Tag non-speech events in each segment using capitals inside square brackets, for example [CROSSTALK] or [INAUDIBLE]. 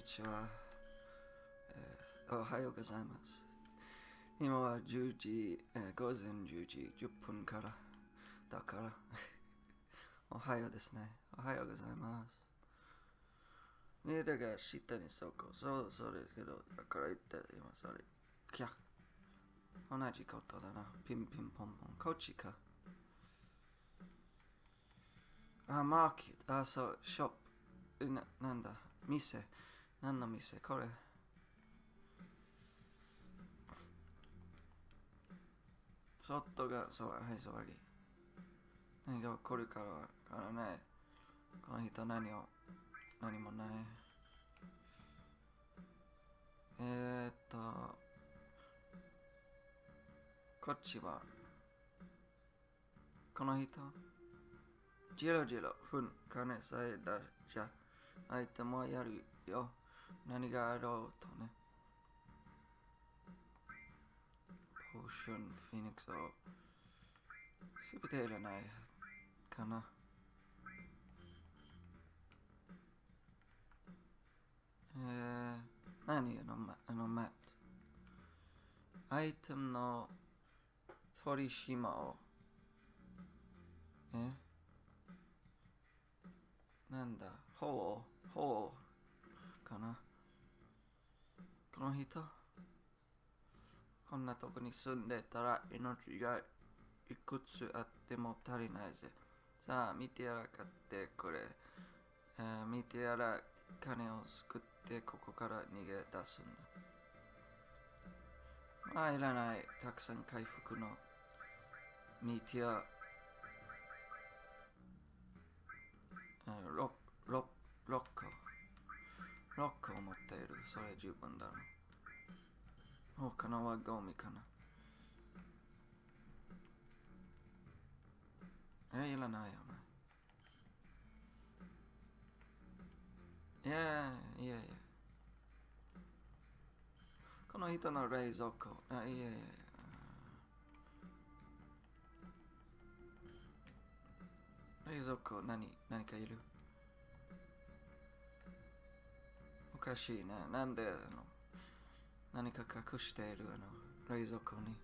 にちは、えーおはようございます。今は10時、えー午前10時10分からだから、[LAUGHS] おはようですね。おはようございます。メールが下にそこ、そうそうですけど、だから言って今それ、キャ同じことだな。ピンピンポンポン。こっちか。あ、マーケット。あ、そう、ショップ。な、なんだ？店。何の店？これ。外が、そう、はい、そうり。何が起こるからわからない。この人何を、何もない。えー、っと、こっちは、この人？ジロジロ、ふん、金さえ出しゃ、相手もやるよ。何があろうとね。ポーション、フィニックスを、すべていらないかな。えー、何あのマあのマット。アイテムの取り締まを。え？なんだ？ほうほうかなこの人こんなとこに住んでたら命がいくつあっても足りないぜ。さあ、見てやらかってこれ。えー見てやら金を救ってここから逃げ出すんだ。まあ、いらない。たくさん回復の。見てや。えーロロロッコ。ロッコを持っている。それ十分だろう。他のはゴミかな。え、いらないよね。いやいやいや。この人の冷蔵庫。あ、いやいやいや。冷蔵庫何何かいる？かしいね。なんであの何か隠しているあの冷蔵庫に。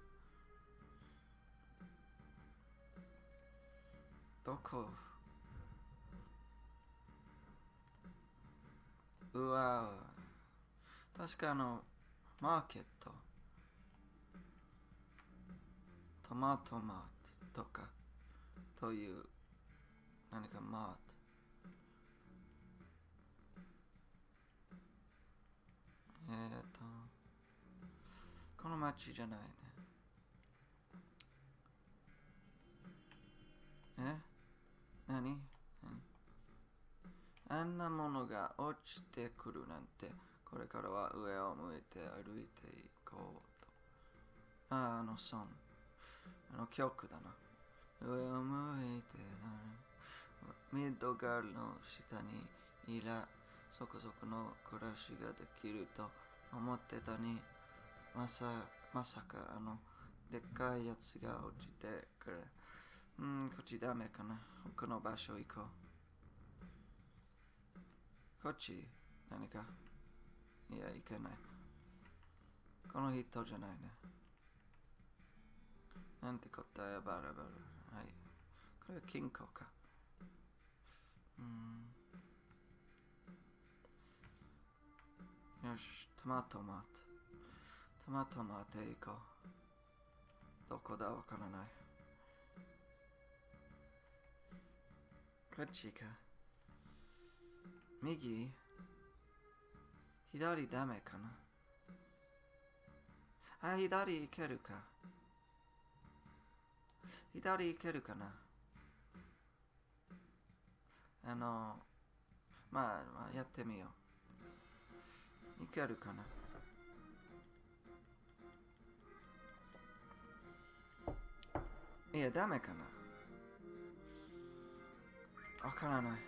どこ？うわ確かあのマーケットトマトマートとかという何かマートえーとこの町じゃないねえ？何、うんあんなものが落ちてくるなんて、これからは上を向いて歩いていこうと。ああ、のソン。あの曲だな。上を向いてなミッドガールの下にいら、そこそこの暮らしができると思ってたに、まさまさかあの、でっかいやつが落ちてくる。うん、こっちダメかな。他の場所行こう。こっち何か？いや、いけない。この人じゃないね。なんて答えバラバラ。はい。これは金庫か。うん。よし、トマトマト。トマトマト行こう。どこだわからない。こっちか。右左ダメかなあ、左行けるか。左行けるかなあの、まあ、まあ、やってみよう。行けるかないや、ダメかなわからない。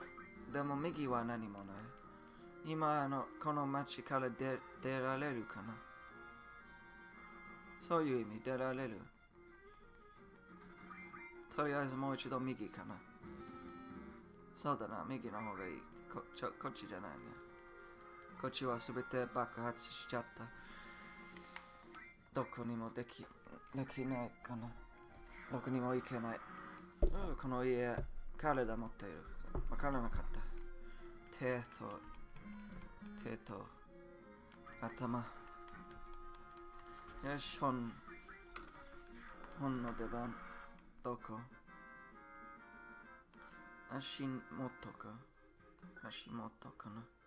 でも右は何もない。今、あの、この街から出出られるかなそういう意味、出られる。とりあえずもう一度右かな。そうだな、右の方がいい。こちょこっちじゃないね。こっちはすべて爆発しちゃった。どこにもでき、できないかな。どこにも行けない。うんこの家、彼が持っている。わからなかった。手と、手と、頭。よし、本。本の出番。どこ足元か足元かな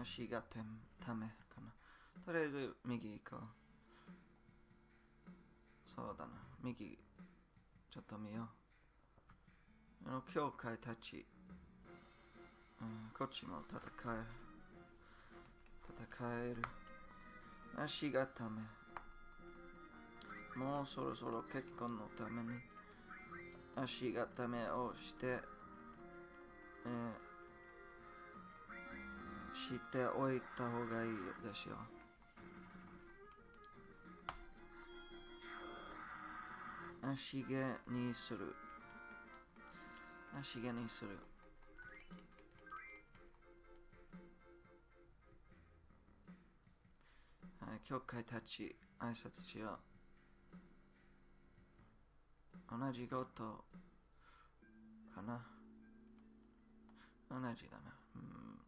足がためかな。とりあえず右行こう。そうだな。右ちょっと見よう。あの教会たち、うん、こっちも戦え。戦える。足がため。もうそろそろ結婚のために足固めをして、えーしておいた方がいいですよ。足毛にする。足毛にする。はい、教会たち挨拶しよう。同じことかな。同じだな。うん、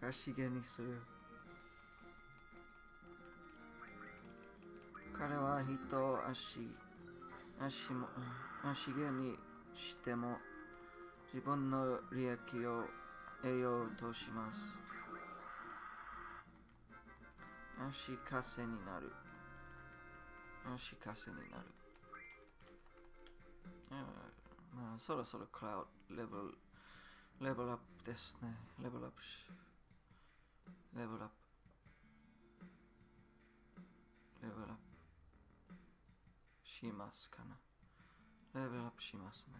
毛にする。彼は人を足、足も、足毛にしても自分の利益を得ようとします。足かせになる。足かせになる。まあ、そろそろクラウドレベル、レベルアップですね。レベルアップし、レベルアップ。レベルアップしますかな。レベルアップしますね。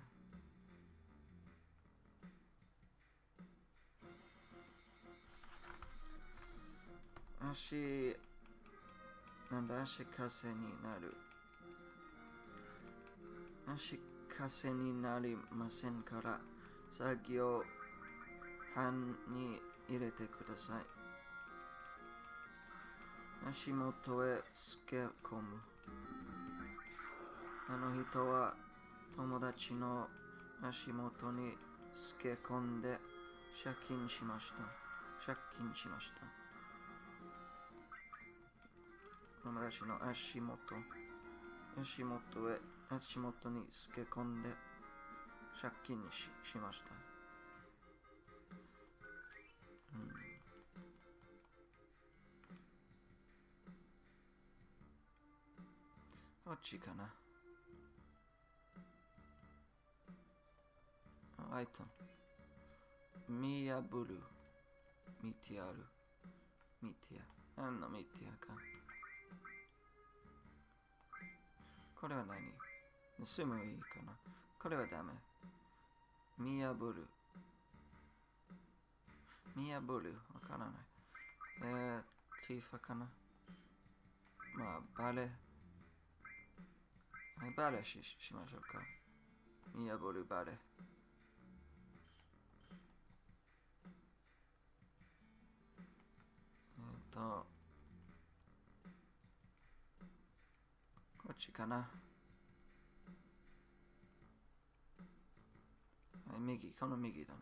足、なんだ、足かせになる。足かせになりませんから、作業班に入れてください。足元へつけ込む。あの人は友達の足元につけ込んで借金しました。借金しました。友達の足元、足元へ、足元につけ込んで借金ししました。こっちかな。あアイテム。見破る。見てやる。見てや。何の見てやか。これは何？盗むいいかな。これはダメ。見破る。見破る。わからない。えー、ティーファかな。まあ、バレ。はいバレししましょうか。見破るバレ。えっと、こっちかな。はい、右、この右だな。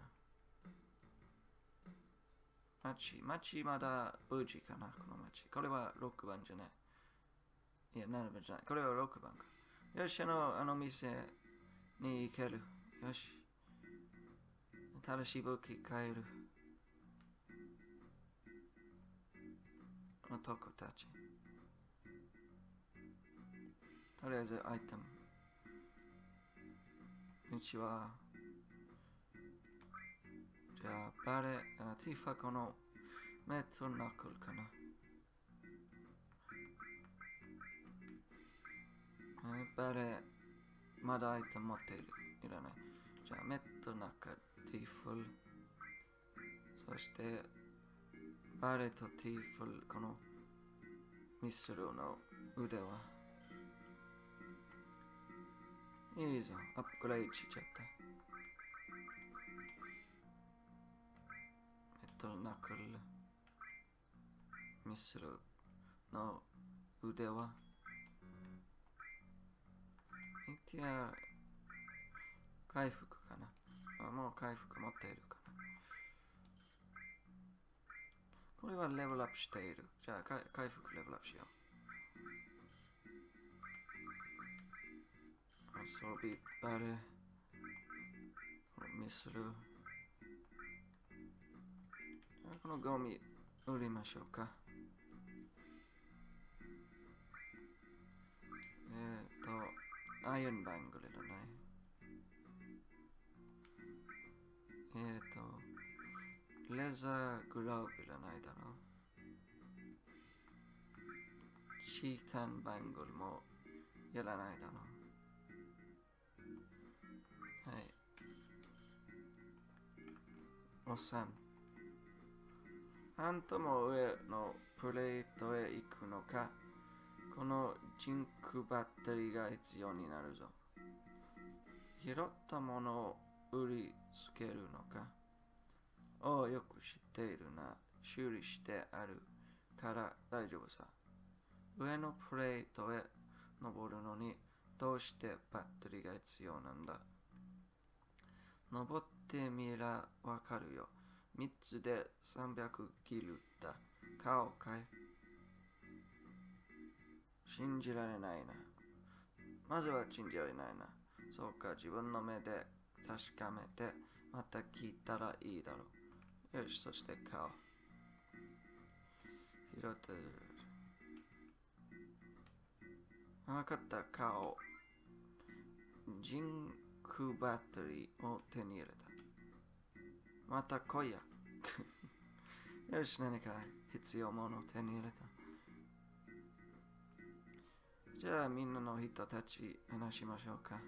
町、町まだ無事かな、この町。これは6番じゃない。いや、7番じゃない。これは6番か。よし、あの、あの店に行ける。よし。新しい武器買える。男たち。とりあえずアイテム。うちは、じゃあ、バレ、あティファこのメットナックルかな。えバレ、まだアイテム持っている？いらない。じゃあ、メタルナックル、ティファ。そして、バレットティファ、このミスリルの腕輪？いいぞ、アップグレードしちゃった。メタルナックル、ミスリルの腕は？一応、回復かな。あもう回復持っているかな。これはレベルアップしている。じゃあ、回復レベルアップしよう。遊びバレ。ミスる。このゴミ売りましょうか。えっ、と、アイアンバングルだね。えっ、と、レザーグローブいらないだろう。チータンバングルもやらないだろう。はい。おっさん。あんたも上のプレートへ行くのかこのジンクバッテリーが必要になるぞ。拾ったものを売りつけるのかおうよく知っているな。修理してあるから大丈夫さ。上のプレートへ登るのにどうしてバッテリーが必要なんだ登ってみらわかるよ。3つで300キルだ。顔かい信じられないな。まずは信じられないな。そうか、自分の目で確かめて、また聞いたらいいだろう。よし、そして顔。拾ってる。わかった、顔。ジンクバッテリーを手に入れた。また来いや。[LAUGHS] よし、何か必要ものを手に入れた。じゃあみんなの人たち話しましょうか。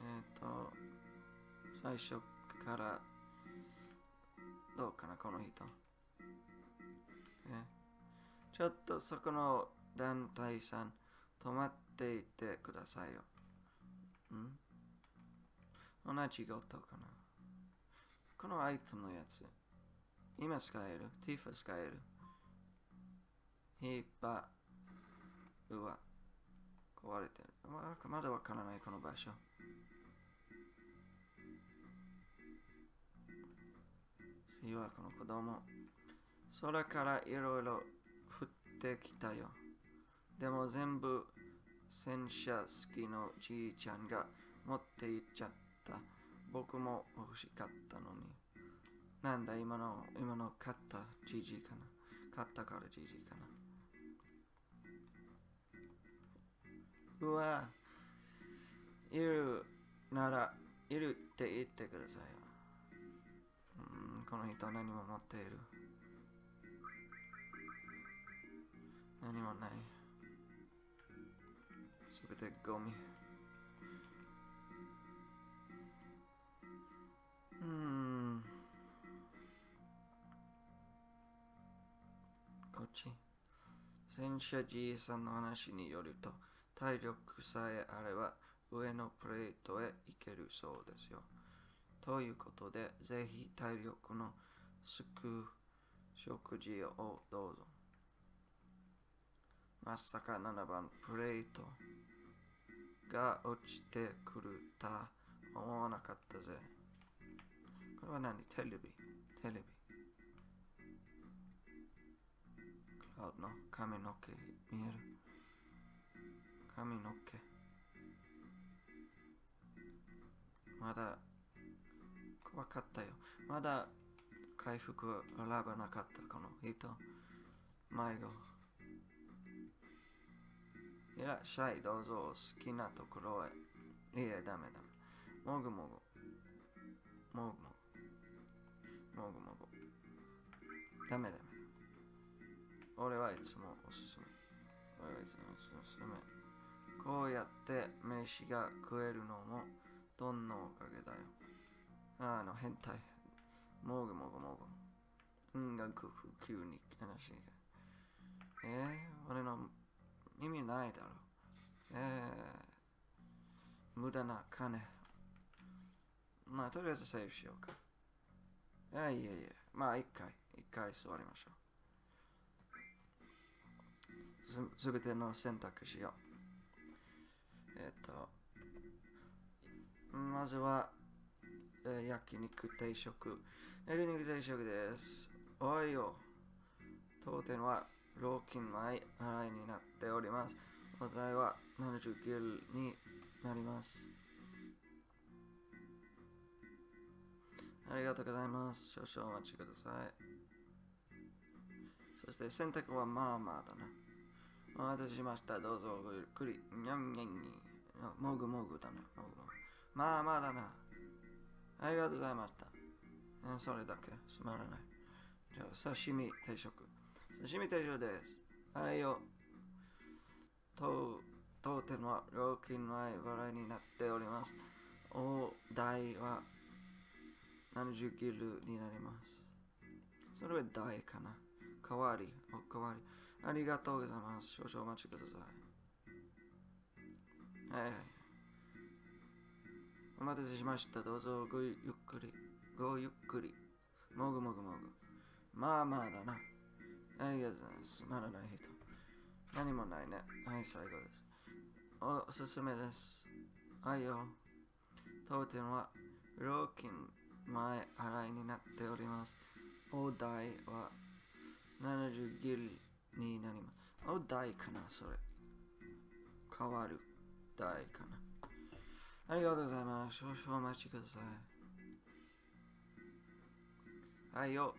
えっ、と、最初からどうかな、この人。えちょっとそこの団体さん、止まっていてくださいよ。ん？同じことかな。このアイテムのやつ。今使える？ティファ使える？ヒーパー。うわ。壊れてる。ままだわからないこの場所。次はこの子供。空からいろいろ降ってきたよ。でも全部戦車好きのじいちゃんが持って行っちゃった。僕も欲しかったのに。なんだ今の、今の買ったじじいかな？買ったからじじいかな？うわ、いるなら、いるって言ってくださいよ。うん、この人何も持っている？何もない。すべてゴミ。うん。こっち。戦車じいさんの話によると、体力さえあれば上のプレートへ行けるそうですよ。ということで、ぜひ体力のすく食事をどうぞ。まさか7番プレートが落ちてくると思わなかったぜ。これは何？テレビ？テレビ。クラウドの髪の毛見える髪の毛。まだ怖かったよ。まだ回復選ばなかったこの人。迷子。いらっしゃい、どうぞ好きなところへいや、ダメダメ。もぐもぐ。もぐもぐ。もぐもぐ。ダメダメ。俺はいつもおすすめ。俺はいつもおすすめ。こうやって飯が食えるのもどんのおかげだよ。あの、変態。もぐもぐもぐ。うんがくふ、急に話が。えー、俺の耳ないだろ。えー、無駄な金。まあ、とりあえずセーフしようか。いやいやいや、まあ、一回、一回座りましょう。すべての選択しよう。えっと、まずは、えー焼肉定食。焼肉定食です。おいよ。当店は料金前払いになっております。お題は70ギルになります。ありがとうございます。少々お待ちください。そして選択はまあまあだな。お待たせしました。どうぞごゆっくり。にゃんにゃんに。もぐもぐだな。もぐもぐ。まあまあだな。ありがとうございました。うんそれだけ。すまらない。じゃあ、刺身定食。刺身定食です。はいよ。当当店は料金前払いになっております。お代は70ギルになります。それは代かな。代わり、お代わり。ありがとうございます。少々お待ちください。はいはい。お待たせしました。どうぞごゆっくり。ごゆっくり。もぐもぐもぐ。まあまあだな。ありがとうございます。まだない人。何もないね。はい、最後です。おすすめです。はいよ。当店は料金前払いになっております。お代は70ギルになります。お代かなそれ。変わる代かな。ありがとうございます。少々お待ちください。はいよ。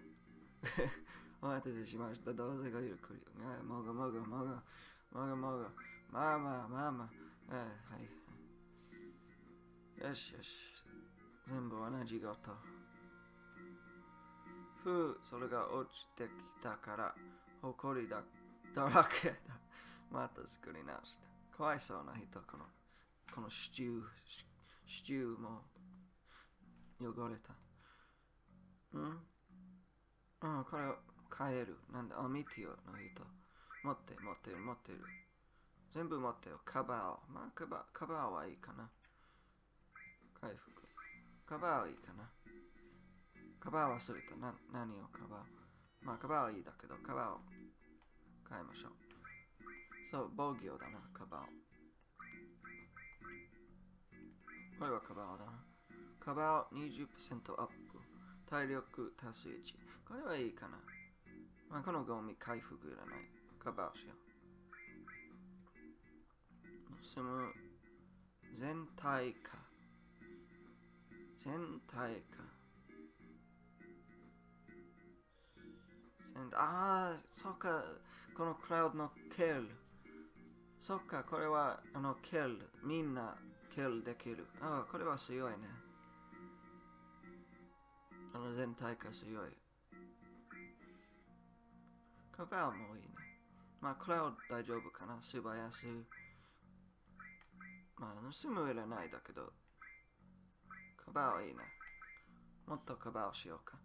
[LAUGHS] お待たせしました。どうぞごゆっくり。はいもぐもぐもぐ。もぐもぐ。まあまあまあまあ。はい。よしよし。全部同じこと。ふう、それが落ちてきたから、ほこりだだらけだ。また作り直した。かわいそうな人、この、このシチュー、シチューも汚れた。うん？うん、これを変える。なんだ、あ、ミティオの人。持って、持ってる、持ってる。全部持ってよ。カバーを。まあ、カバー、カバーはいいかな。回復。カバーはいいかな。カバー忘れた。な、何をカバー？まあ、カバーはいいだけど、カバーを変えましょう。そう、防御だな、カバーを。これはカバーだな。カバーを20%アップ。体力足す1。これはいいかな。まあ、このゴミ回復いらない。カバーしよう。住む全体か。全体か。ああ、そうか。このクラウドのケル。そっか、これはあのケル。みんなケルできる。ああ、これは強いね。あの全体化強い。カバーもいいね。まあ、クラウド大丈夫かな素早す。まあ、盗むいらないだけど、カバーはいいね。もっとカバーしようか。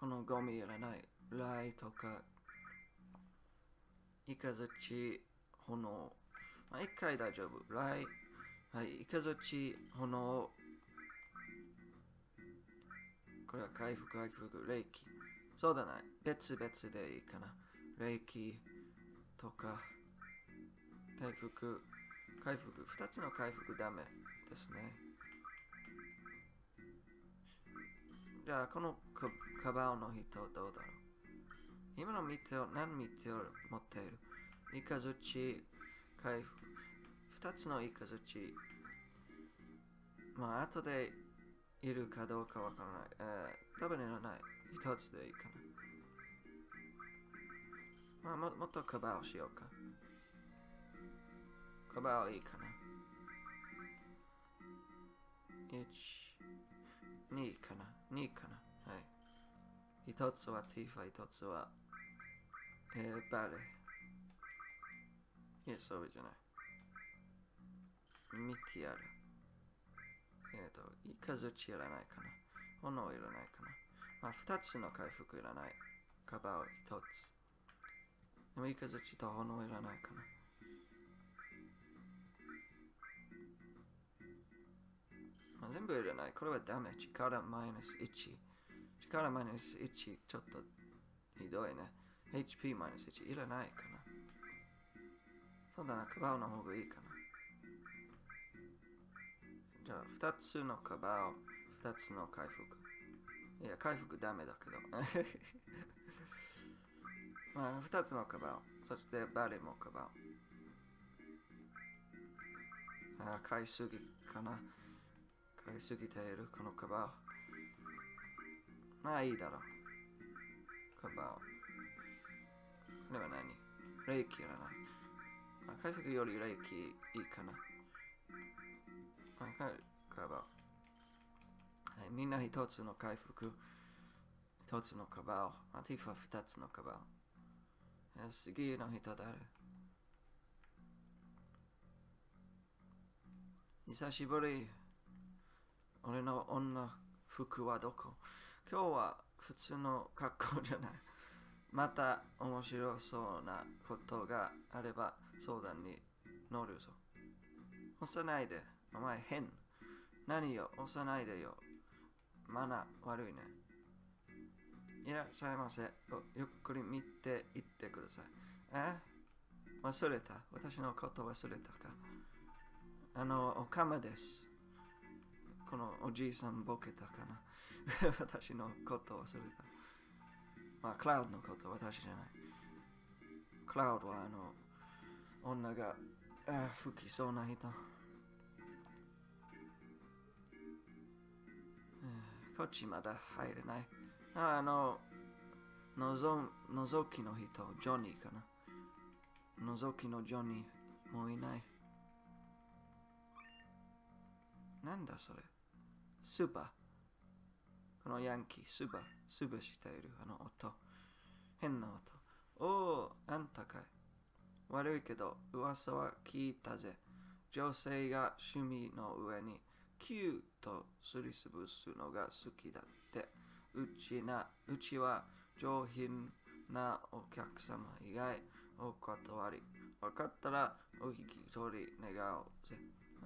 このゴミいらない。ライとか、イカズチ、炎。まあ、一回大丈夫。ライ、はい、イカズチ、炎。これは回復、回復、霊気。そうだな。別々でいいかな。霊気とか、回復、回復。二つの回復ダメですね。じゃあ、このカカバオの人どうだろう？今の見てを何見てを持っている？イカズチ、回復。二つのイカズチ。まあ、後でいるかどうかわからない。えー、多分いらない。一つでいいかな。まあ、ももっとカバーをしようか。カバーいいかな。1、2かな ?2 かなはい。一つはティファ、一つは、えー、バレいや、そうじゃない。見てやる。えっ、ー、と、いかずちいらないかな。炎いらないかな。まあ、二つの回復いらない。カバー一つ。でも、いかずちと炎いらないかな。全部いらない。これはダメ。力マイナス1。力マイナス1、ちょっとひどいね。HP マイナス1いらないかな。そうだな、カバーの方がいいかな。じゃあ、2つのカバー、2つの回復。いや、回復ダメだけど。[LAUGHS] まあ、2つのカバー、そしてバレもカバー。あ、買いすぎかな。買いすぎている、このカバー。まあいいだろう。カバー。これは何？霊気いらない。まあ、回復より霊気いいかな。カバー。はい、みんな一つの回復。一つのカバー。アティファ二つのカバー。次の人誰久しぶり。俺の女服はどこ？今日は普通の格好じゃない。また面白そうなことがあれば相談に乗るぞ。押さないで。お前変。何よ、押さないでよ。マナー悪いね。いらっしゃいませ。ゆっくり見ていってください。え？忘れた？私のこと忘れたか？あの、おかまです。このおじいさんボケたかな？[LAUGHS] 私のこと忘れた。まあ、クラウドのこと私じゃない。クラウドはあの、女があ吹きそうな人。こっちまだ入れない。ああの、のぞ、のぞきの人、ジョニーかな。のぞきのジョニー、もういない。なんだそれ？スーパー。このヤンキー、スーパー、スーパーしているあの音。変な音。おお、あんたかい。悪いけど、噂は聞いたぜ。女性が趣味の上にキューとすりつぶすのが好きだって。うちな、うちは上品なお客様以外お断り。分かったらお引き取り願おうぜ。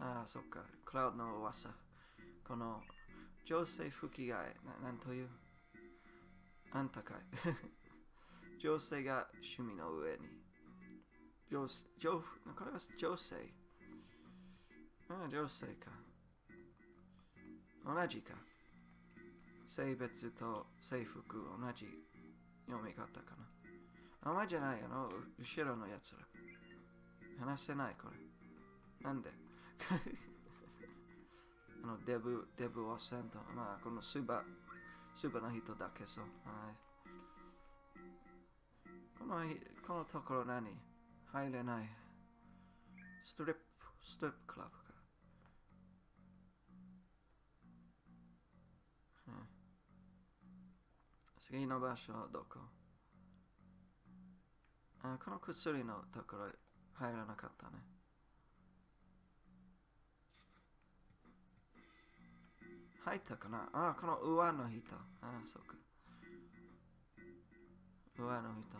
ああ、そっか。クラウドの噂。この女性吹き替え、ななんというあんたかい。女性が趣味の上に。女性、女これは女性。あ女性か。同じか。性別と制服同じ読み方かな。あまじゃない、あの、後ろのやつら。話せない、これ。なんであの、デブ、デブをせんと。まあ、このスーバー、スーバーの人だけそう。はい。この、このところ何？入れない。ストリップ、ストリップクラブか。次の場所はどこ？あこの薬のところ入らなかったね。入ったかな？あ、この上の人。あ、そうか。上の人。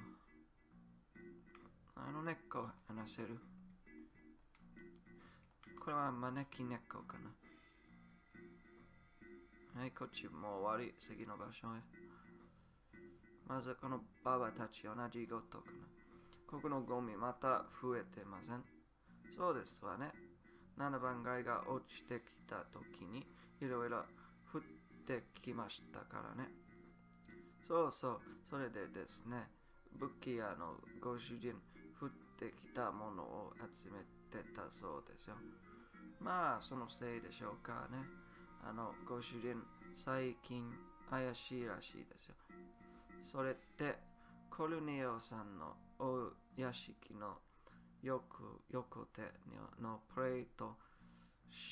あの根っこ話せる？これは招き猫かな。はい、こっちもう終わり。次の場所へ。まずこのババたち同じことかな。ここのゴミまた増えてません？そうですわね。7番街が落ちてきた時にいろいろ降ってきましたからね。そうそう、それでですね、武器屋のご主人降ってきたものを集めてたそうですよ。まあ、そのせいでしょうかね。あの、ご主人、最近怪しいらしいですよ。それってコルネオさんのお屋敷の横横手のプレート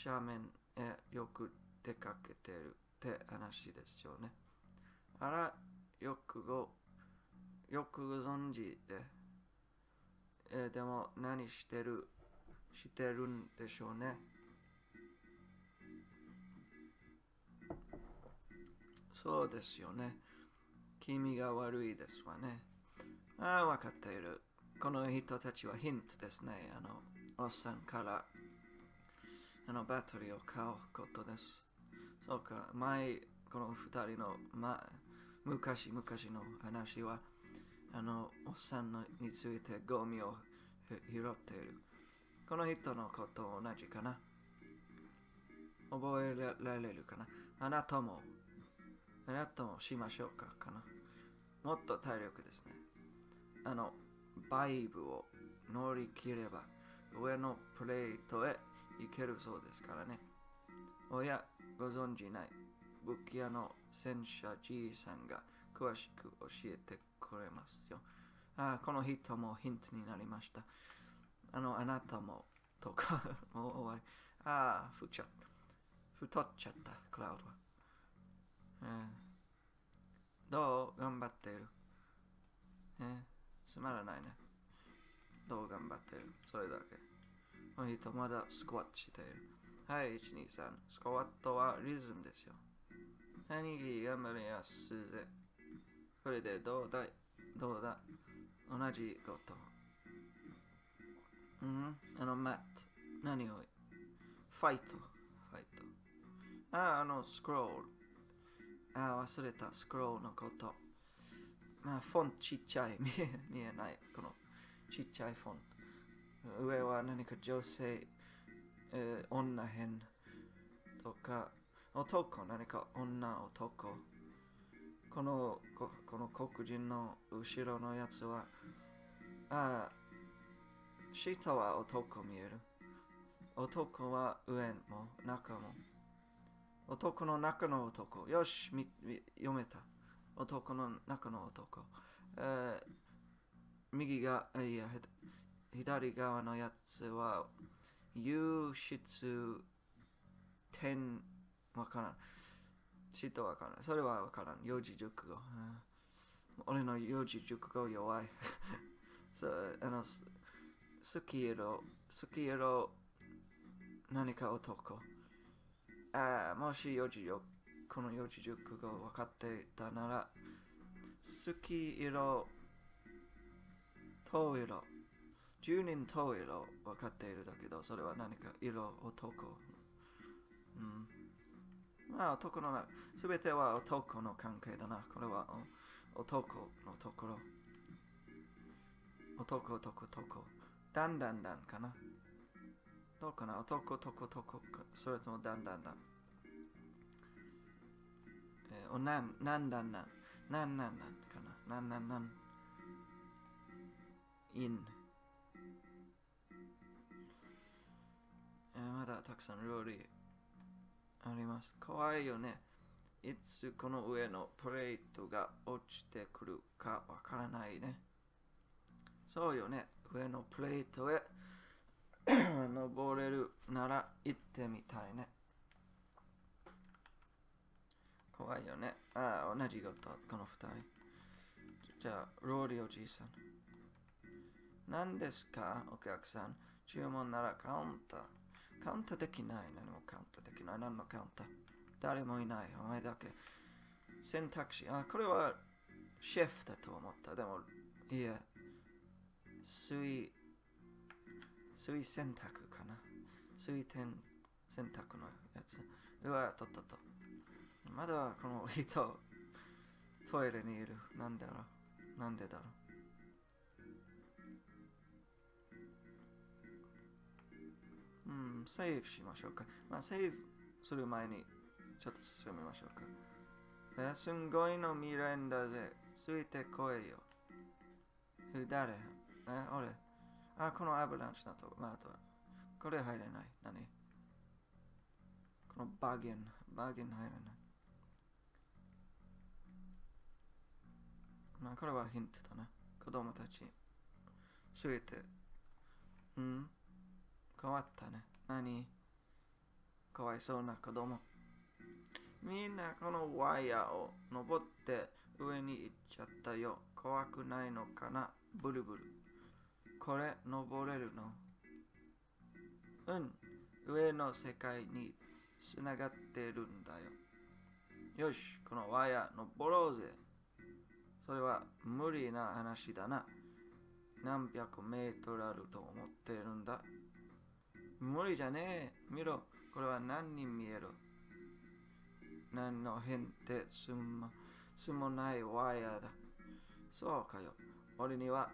斜面へよく出かけてるって話ですよね。あら、よくご、よくご存知で、えーでも何してる、してるんでしょうね。そうですよね。君が悪いですわね。ああ、わかっている。この人たちはヒントですね。あの、おっさんから、あの、バッテリーを買うことです。そうか、前、この二人の、ま、昔々の話は、あの、おっさんのについてゴミを拾っている。この人のこと同じかな？覚えられるかな？あなたも、あなたもしましょうか？かな？もっと体力ですね。あの、バイブを乗り切れば上のプレートへ行けるそうですからね。おや、ご存じない。武器屋の戦車じいさんが詳しく教えてくれますよ。あこの人もヒントになりました。あの、あなたもとか、[LAUGHS] もう終わり。ああ、ふっちゃった。太っちゃった、クラウドは。えーどう頑張っている？えーつまらないね。どう頑張っている？それだけ。この人まだスクワットしている。はい、1、2、3。スクワットはリズムですよ。兄貴頑張りやすぜ。これでどうだい？どうだ？同じこと。うん？あの、マット。何を？ファイト。ファイト。あ、あの、スクロール。あ、忘れた。スクロールのこと。まあ、フォントちっちゃい。見え見えない。このちっちゃいフォント。上は何か女性、えー女変とか、男、何か女、男。このここの黒人の後ろのやつは、あ下は男見える。男は上も中も。男の中の男。よし、み読めた。男の中の男。えー右が、いや、左側のやつは、輸出点、わからん。ちっとわからん。それはわからん。四字熟語。俺の四字熟語弱い。[LAUGHS] そう、あの、す好き色、好き色、何か男。ああ、もし四字よ、この四字熟語分かっていたなら、好き色、遠色。十人遠色分かっているだけど、それは何か色、男。うん。まあ、男のな、すべては男の関係だな。これはお男のところ。男、男、男。だんだんだんかな。どうかな男、男、男か。それともだんだんだん。えーおなん、なんだんなん。なんなんなんかな。なんなんなん。in。えーまだたくさん料理あります。かわいいよね。いつこの上のプレートが落ちてくるかわからないね。そうよね。上のプレートへ [COUGHS] 登れるなら行ってみたいね。怖いよね。ああ、同じこと、この二人。じゃあ、ローリーおじいさん。何ですか、お客さん。注文ならカウンター。カウンターできない。何もカウンターできない。何のカウンター誰もいない。お前だけ。選択肢。あ、これはシェフだと思った。でも、いや、水、水洗濯かな。水天洗濯のやつ。うわ、とっとと。まだこの人、トイレにいる。なんだろう。なんでだろう。うん、セーブしましょうか。まあ、セーブする前に、ちょっと進みましょうか。え、すんごいの見れんだぜ。ついてこいよ。え、誰？え、俺？あ、このアブランチのと。まあ、あと。これ入れない。何？このバーゲン。バーゲン入れない。まあ、これはヒントだな。子供たち。すべて。うん？変わったね。何？かわいそうな子供。みんなこのワイヤーを登って上に行っちゃったよ。怖くないのかな？ブルブル。これ登れるの？うん。上の世界につながってるんだよ。よし、このワイヤー登ろうぜ。それは無理な話だな。何百メートルあると思ってるんだ。無理じゃねえ。見ろ、これは何に見える？何の変ってすま、すもないワイヤーだ。そうかよ。俺には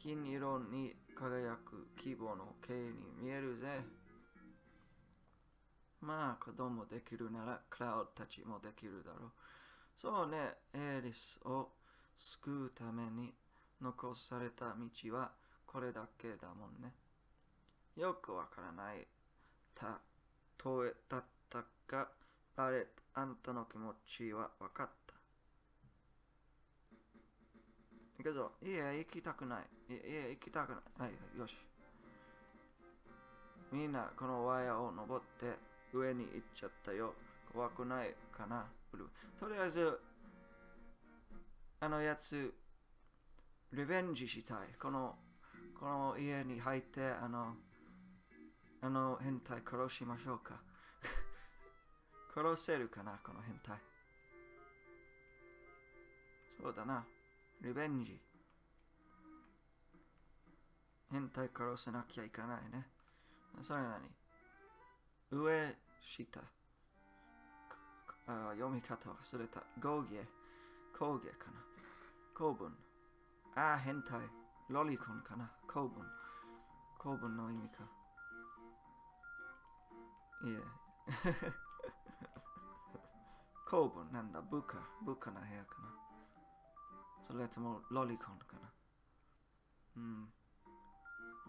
金色に輝く規模の形に見えるぜ。まあ子供できるならクラウドたちもできるだろう。そうね、エリスを救うために残された道はこれだけだもんね。よくわからない。た、とえだったが、バレ、あんたの気持ちはわかった。けど、いや、行きたくない。いや、行きたくない。はい、よし。みんな、このワイヤーを登って上に行っちゃったよ。怖くないかな、とりあえず、あのやつ、リベンジしたい。この、この家に入って、あの、あの変態殺しましょうか。[LAUGHS] 殺せるかな、この変態。そうだな。リベンジ。変態殺さなきゃいけないね。それ何上、下。あ読み方忘れた。合芸。工芸かな。公文。あ、変態。ロリコンかな。公文。公文の意味か。いえ。[LAUGHS] 公文なんだ？部下。部下の部屋かな。それともロリコンかな。うん。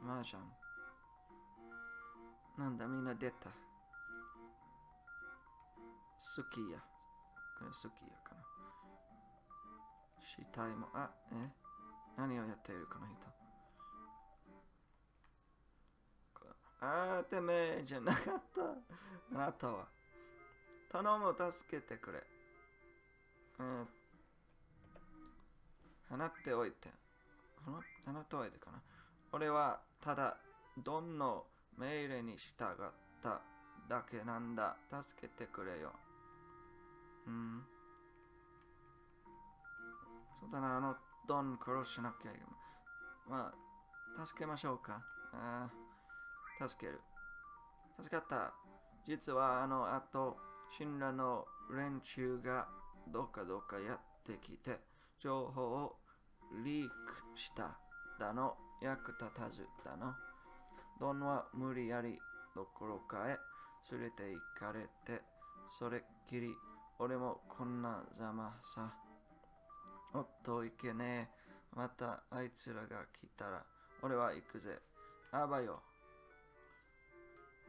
マージャン。なんだ？みんな出た。好きや。これ好きやかな。死体も、あ、え？何をやっているこの人。あーてめえじゃなかった。あなたは。頼む、助けてくれ。えー、放っておいて。放っておいてかな。俺はただ、どんの命令に従っただけなんだ。助けてくれよ。うん。そうだな、あのドン殺しなきゃいけない。まあ、助けましょうか。ああ助ける。助かった。実はあの後、神羅の連中がどっかどっかやってきて、情報をリークした。だの、役立たずだの。ドンは無理やりどころかへ連れて行かれて、それっきり俺もこんなざまさ。おっといけねえ。またあいつらが来たら俺は行くぜ。あばよ。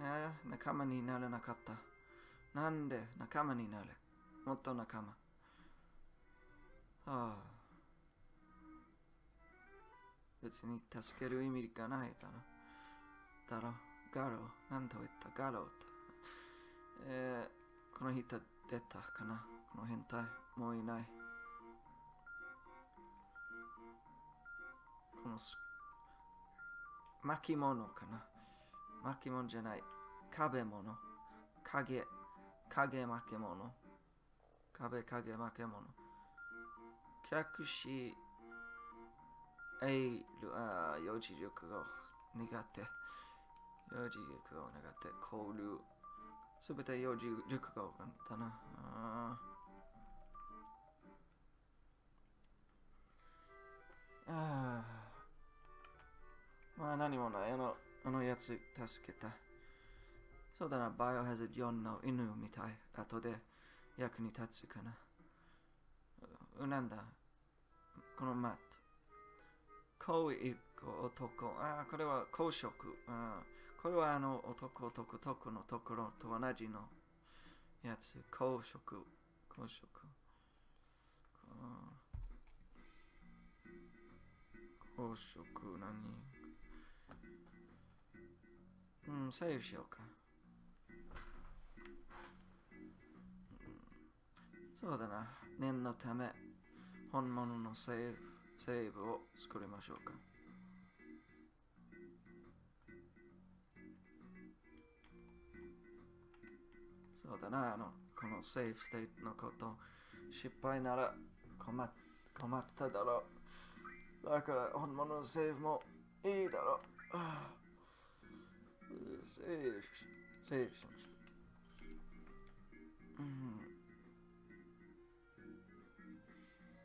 えー、仲間になれなかった。なんで仲間になれ？もっと仲間。ああ。別に助ける意味がないだろ。だろ。ガロ。なんと言った？ガロって。えー、この人出たかな？この変態。もういない。この巻物かな？巻物じゃない。壁物。影。影巻き物。壁影巻き物。客し、えいる、あ四字熟語苦手。四字熟語苦手。交流。すべて四字熟語だな。ああ。まあ何もない。あの、あのやつ助けた。そうだな、バイオハザード4の犬みたい。後で役に立つかな。うなんだこのマット。こういう男。ああ、これは公職。あこれはあの男、男、男のところと同じのやつ。公職。公職。公職何？うん、セーフしようか。そうだな。念のため、本物のセーブセーブを作りましょうか。そうだな、あの、このセーブステートのこと、失敗なら困っ困っただろう。だから本物のセーブもいいだろう。セーブし、セーブしました。うん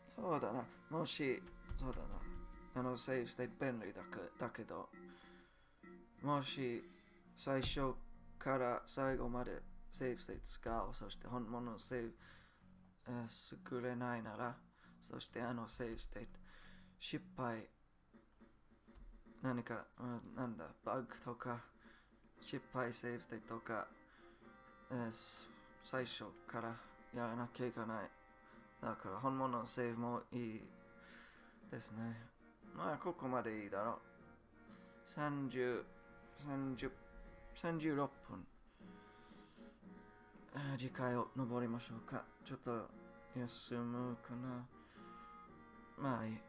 そうだな。もし、そうだな。あの、セーブステート便利だけだけど、もし、最初から最後までセーブステート使う、そして本物のセーブ、えー作れないなら、そしてあのセーブステート、失敗、何か、うんなんだ、バグとか、失敗セーブステートとか、えー最初からやらなきゃいけない。だから本物のセーブもいいですね。まあ、ここまでいいだろう。30、30、36分。次回を登りましょうか。ちょっと休むかな。まあいい。